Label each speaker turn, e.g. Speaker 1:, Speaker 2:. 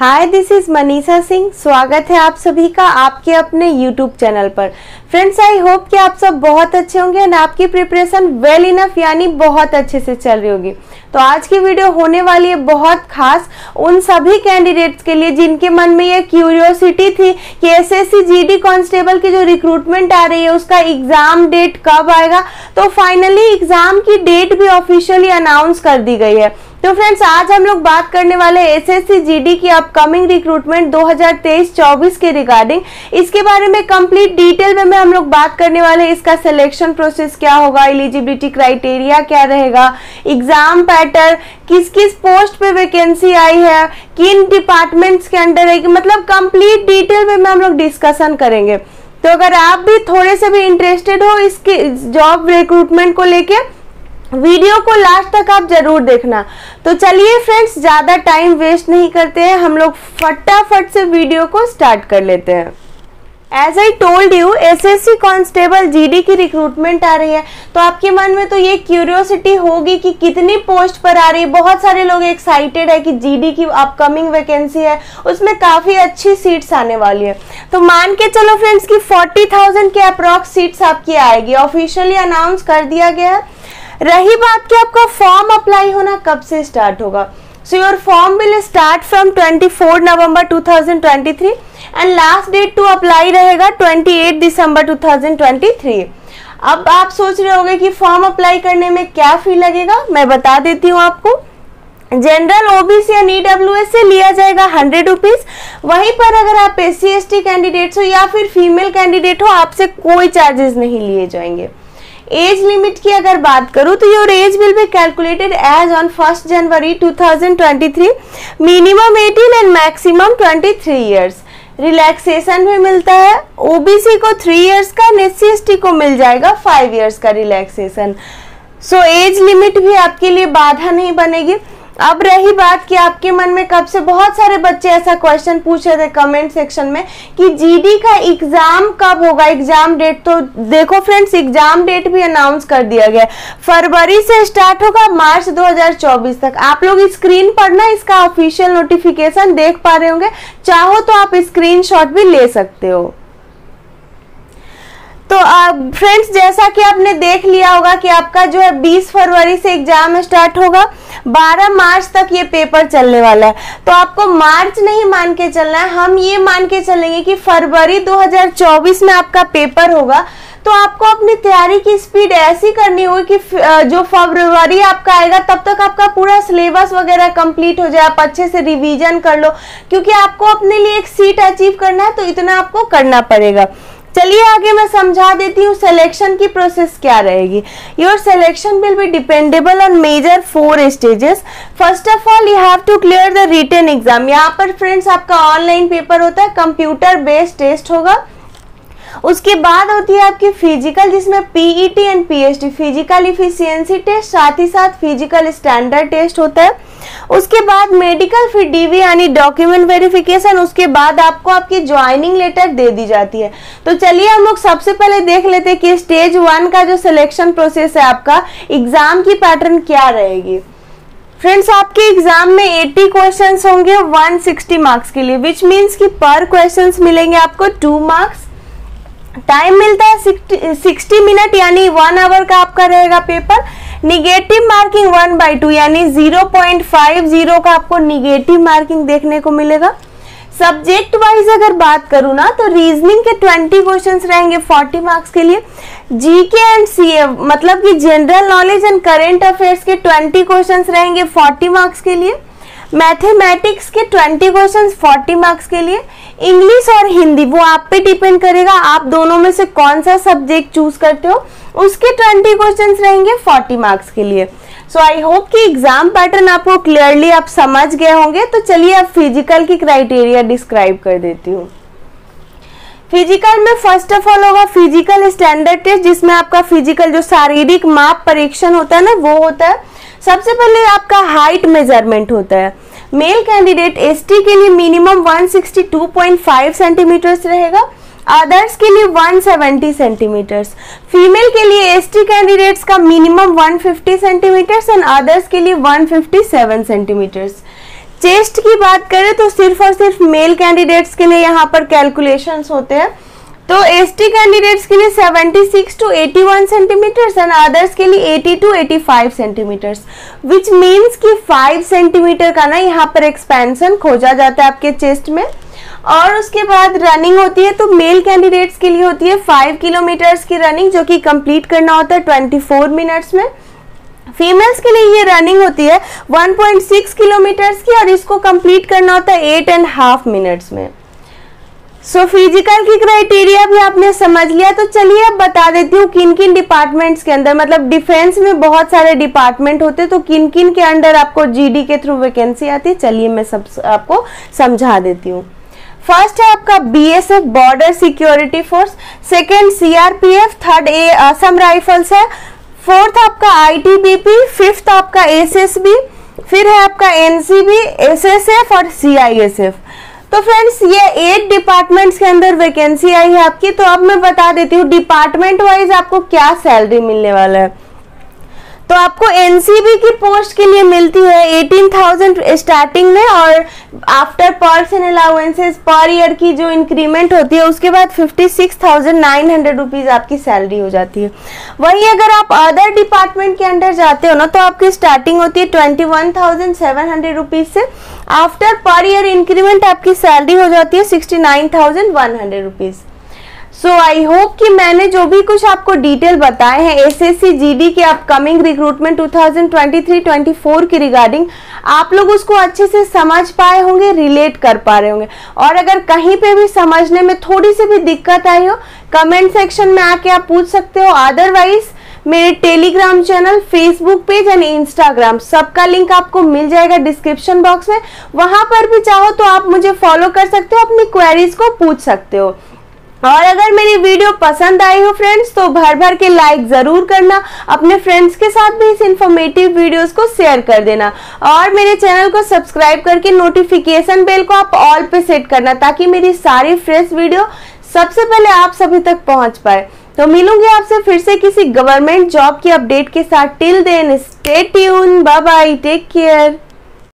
Speaker 1: Hi this is Manisha Singh स्वागत है आप सभी का आपके अपने यूट्यूब चैनल पर फ्रेंड्स आई होप कि आप सब बहुत अच्छे होंगे एंड आपकी प्रिपरेशन वेल इनफ यानी बहुत अच्छे से चल रही होगी तो आज की वीडियो होने वाली है बहुत खास उन सभी कैंडिडेट्स के लिए जिनके मन में ये क्यूरियोसिटी थी कि एसएससी जीडी कांस्टेबल की जो रिक्रूटमेंट आ रही है, उसका एग्ज़ाम डेट कब आएगा? तो फाइनली एग्ज़ाम की डेट भी ऑफिशियली अनाउंस कर दी गई है। तो फ्रेंड्स आज हम लोग बात करने वाले एसएससी जीडी की अपकमिंग रिक्रूटमेंट 2023-24 के रिगार्डिंग इसके बारे में कंप्लीट डिटेल में, में हम लोग बात करने वाले इसका सिलेक्शन प्रोसेस क्या होगा एलिजिबिलिटी क्राइटेरिया क्या रहेगा एग्ज़ाम पैटर्न किस किस पोस्ट पे वैकेंसी आई है किन डिपार्टमेंट्स के अंडर रहेगी मतलब कंप्लीट डिटेल में हम लोग डिस्कशन करेंगे। तो अगर आप भी थोड़े से भी इंटरेस्टेड हो इसके जॉब रिक्रूटमेंट को लेकर वीडियो को लास्ट तक आप ज़रूर देखना। तो चलिए फ्रेंड्स ज़्यादा टाइम वेस्ट नहीं करते हैं। हम लोग फटाफट से वीडियो को स्टार्ट कर लेते हैं। As I told you S S C constable G D की रिक्रूटमेंट आ रही है। तो आपके मन में तो ये क्यूरियोसिटी होगी कि कितनी पोस्ट पर आ रही है। बहुत सारे लोग एक्साइटेड है कि जीडी की अपकमिंग वैकेंसी है। उसमें काफ़ी अच्छी सीट्स आने वाली है। तो मान के चलो फ्रेंड्स की फोर्टी थाउज़ेंड के अप्रॉक्स सीट्स आपकी आएगी। ऑफिशियली अनाउंस कर दिया गया है। रही बात कि आपका फॉर्म अप्लाई होना कब से स्टार्ट होगा? So your form will start from 24 November 2023 and last date to apply रहेगा 28 दिसंबर 2023 अब आप सोच रहे होंगे कि फॉर्म अप्लाई करने में क्या फ़ी लगेगा? मैं बता देती हूँ आपको। जनरल ओबीसी या ईडब्ल्यू से लिया जाएगा हंड्रेड रुपीज़ वहीं पर अगर आप एस सी कैंडिडेट हो या फिर फीमेल कैंडिडेट हो, आपसे कोई चार्जेस नहीं लिए जाएँगे। एज लिमिट की अगर बात करूँ तो your age will be calculated as on first January 2023 minimum 18 and maximum 23 years relaxation भी मिलता है। ओबीसी को थ्री इयर्स का एस सी को मिल जाएगा फाइव इयर्स का रिलैक्सेशन सो एज लिमिट भी आपके लिए बाधा नहीं बनेगी। अब रही बात कि आपके मन में कब से बहुत सारे बच्चे ऐसा क्वेश्चन पूछ रहे थे कमेंट सेक्शन में कि जीडी का एग्ज़ाम कब होगा? एग्ज़ाम डेट तो देखो फ्रेंड्स एग्ज़ाम डेट भी अनाउंस कर दिया गया फरवरी से स्टार्ट होगा मार्च 2024 तक। आप लोग स्क्रीन पर ना इसका ऑफिशियल नोटिफिकेशन देख पा रहे होंगे। चाहो तो आप स्क्रीन भी ले सकते हो। तो फ्रेंड्स जैसा कि आपने देख लिया होगा कि आपका जो है 20 फरवरी से एग्ज़ाम स्टार्ट होगा। 12 मार्च तक ये पेपर चलने वाला है। तो आपको मार्च नहीं मान के चलना है। हम ये मान के चलेंगे कि फरवरी 2024 में आपका पेपर होगा। तो आपको अपनी तैयारी की स्पीड ऐसी करनी होगी कि जो फरवरी आपका आएगा, तब तक आपका पूरा सिलेबस वगैरह कंप्लीट हो जाए। आप अच्छे से रिवीजन कर लो। क्योंकि आपको अपने लिए एक सीट अचीव करना है तो इतना आपको करना पड़ेगा। चलिए आगे मैं समझा देती हूँ सिलेक्शन की प्रोसेस क्या रहेगी। Your selection will be dependable on major four stages first of all you have to clear the written exam यहाँ पर फ्रेंड्स आपका ऑनलाइन पेपर होता है कंप्यूटर बेस्ड टेस्ट होगा। उसके बाद होती है आपकी फ़िज़िकल जिसमें PET and PhD physical efficiency test साथ ही साथ फ़िज़िकल स्टैंडर्ड टेस्ट होता है। उसके बाद मेडिकल फिर डीवी यानी डॉक्यूमेंट वेरिफिकेशन उसके बाद आपको आपकी ज्वाइनिंग लेटर दे दी जाती है। तो चलिए हम लोग सबसे पहले देख लेते हैं कि स्टेज वन का जो सिलेक्शन प्रोसेस है आपका एग्ज़ाम की पैटर्न क्या रहेगी। फ्रेंड्स आपके एग्ज़ाम में 80 क्वेश्चंस होंगे 160 मार्क्स के लिए विच मीन्स कि पर क्वेश्चंस मिलेंगे आपको टू मार्क्स टाइम मिलता है सिक्सटी मिनट, यानी वन आवर का आपका रहेगा paper negative marking one by two यानी ज़ीरो पॉइंट फाइव ज़ीरो का आपको निगेटिव मार्किंग देखने को मिलेगा. सब्जेक्ट वाइज अगर बात करूँ ना तो रीजनिंग के ट्वेंटी क्वेश्चन रहेंगे फोर्टी मार्क्स के लिए. जीके एंड सीए मतलब कि general knowledge and current affairs के ट्वेंटी क्वेश्चन रहेंगे फोर्टी मार्क्स के लिए. मैथमेटिक्स के ट्वेंटी क्वेश्चन फोर्टी मार्क्स के लिए इंग्लिश और हिंदी, वो आप पे डिपेंड करेगा आप दोनों में से कौन सा सब्जेक्ट चूज़ करते हो। उसके ट्वेंटी क्वेश्चन रहेंगे फोर्टी मार्क्स के लिए। सो आई होप कि एग्ज़ाम पैटर्न आपको क्लियरली आप समझ गए होंगे तो चलिए अब फ़िज़िकल की क्राइटेरिया डिस्क्राइब कर देती हूँ। फ़िज़िकल में फ़र्स्ट ऑफ़ ऑल होगा फ़िज़िकल स्टैंडर्ड टेस्ट जिसमें आपका फ़िज़िकल जो शारीरिक माप परीक्षण होता है ना, वो होता है सबसे पहले आपका हाइट मेज़रमेंट होता है। मेल कैंडिडेट एसटी के लिए मिनिमम 162.5 सेंटीमीटर्स रहेगा। अदर्स के लिए 170 सेंटीमीटर्स फीमेल के लिए एसटी कैंडिडेट्स का मिनिमम 150 सेंटीमीटर्स एंड अदर्स के लिए 157 सेंटीमीटर्स चेस्ट की बात करें तो सिर्फ़ और सिर्फ़ मेल कैंडिडेट्स के लिए यहाँ पर कैलकुलेशंस होते हैं। तो एस टी कैंडिडेट्स के लिए 76 टू 81 सेंटीमीटर्स एंड अदर्स के लिए 80 टू 85 सेंटीमीटर्स विच मीन्स कि 5 सेंटीमीटर का ना यहाँ पर एक्सपेंशन खोजा जाता है आपके चेस्ट में। और उसके बाद रनिंग होती है तो मेल कैंडिडेट्स के लिए होती है फाइव किलोमीटर्स की रनिंग जो कि कंप्लीट करना होता है ट्वेंटी फोर मिनट्स में। फीमेल्स के लिए ये रनिंग होती है 1.6 किलोमीटर्स की और इसको कंप्लीट करना होता है एट एंड हाफ़ मिनट्स में। सो फ़िज़िकल की क्राइटेरिया भी आपने समझ लिया तो चलिए अब बता देती हूँ किन किन डिपार्टमेंट्स के अंदर मतलब डिफेंस में बहुत सारे डिपार्टमेंट होते तो किन किन के अंडर आपको जीडी के थ्रू वैकेंसी आती है? चलिए मैं सब आपको समझा देती हूँ। फ़र्स्ट है आपका BSF border security force second CRPF third uh Assam rifles है. फोर्थ आपका आईटीबीपी फिफ्थ आपका एसएसबी फिर है आपका एनसीबी एसएसएफ और सीआईएसएफ तो फ्रेंड्स ये एट डिपार्टमेंट्स के अंदर वैकेंसी आई है आपकी तो अब मैं बता देती हूँ डिपार्टमेंट वाइज आपको क्या सैलरी मिलने वाला है। तो आपको एनसीबी की पोस्ट के लिए मिलती है 18,000 स्टार्टिंग में और after person allowances per year की जो इंक्रीमेंट होती है उसके बाद 56,900 रुपीज़ आपकी सैलरी हो जाती है। वहीं अगर आप अदर डिपार्टमेंट के अंडर जाते हो ना तो आपकी स्टार्टिंग होती है 21,700 रुपीज़ से। आफ्टर पर ईयर इंक्रीमेंट आपकी सैलरी हो जाती है 69,100 रुपीज़ सो आई होप कि मैंने जो भी कुछ आपको डिटेल बताए हैं एसएससी जीडी के अपकमिंग रिक्रूटमेंट 2023-24 की रिगार्डिंग आप लोग उसको अच्छे से समझ पाए होंगे रिलेट कर पा रहे होंगे। और अगर कहीं पे भी समझने में थोड़ी सी भी दिक्कत आई हो कमेंट सेक्शन में आके आप पूछ सकते हो। अदरवाइज़ मेरे Telegram channel Facebook page and Instagram सबका लिंक आपको मिल जाएगा डिस्क्रिप्शन बॉक्स में। वहाँ पर भी चाहो तो आप मुझे फॉलो कर सकते हो, अपनी क्वेरीज को पूछ सकते हो। और अगर मेरी वीडियो पसंद आई हो फ्रेंड्स तो भर भर के लाइक ज़रूर करना। अपने फ्रेंड्स के साथ भी इस इंफॉर्मेटिव वीडियोस को शेयर कर देना। और मेरे चैनल को सब्सक्राइब करके नोटिफिकेशन बेल को आप ऑल पे सेट करना, ताकि मेरी सारी फ्रेश वीडियो सबसे पहले आप सभी तक पहुँच पाए। तो मिलूँगी आपसे फिर से किसी गवर्नमेंट जॉब की अपडेट के साथ। Till then stay tune bye bye take care